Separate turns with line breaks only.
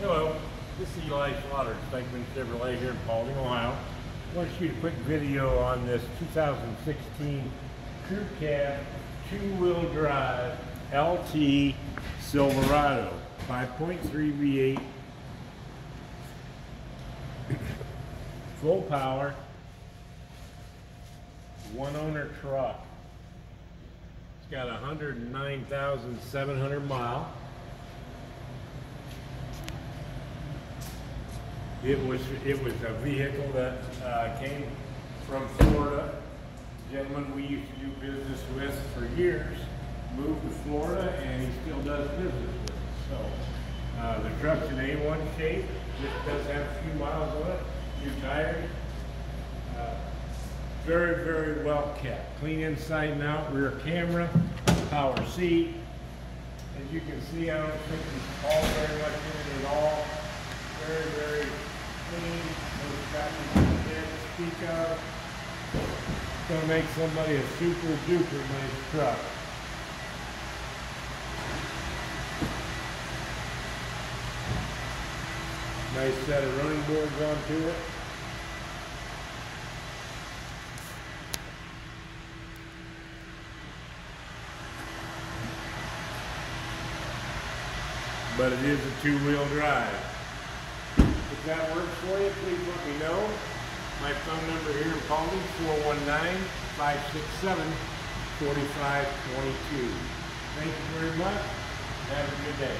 Hello, this is Eli Slaughter, Stykemain Chevrolet here in Paulding, Ohio. I want to shoot a quick video on this 2016 Crew Cab two-wheel drive LT Silverado 5.3 V8 full power one owner truck. It's got 109,700 mile. It was it was a vehicle that uh, came from Florida. Gentleman we used to do business with for years moved to Florida, and he still does business with us. So uh, the truck's in A1 shape. Just does have a few miles on it, few tires. Uh, very very well kept. Clean inside and out. Rear camera, power seat. As you can see, I don't think it's all very much in it at all. Very very clean, no scratches on it to speak of. Gonna make somebody a super duper nice truck. Nice set of running boards onto it. But it is a two-wheel drive. If that works for you, please let me know. My phone number here in Paulding, 419-567-4522. Thank you very much. Have a good day.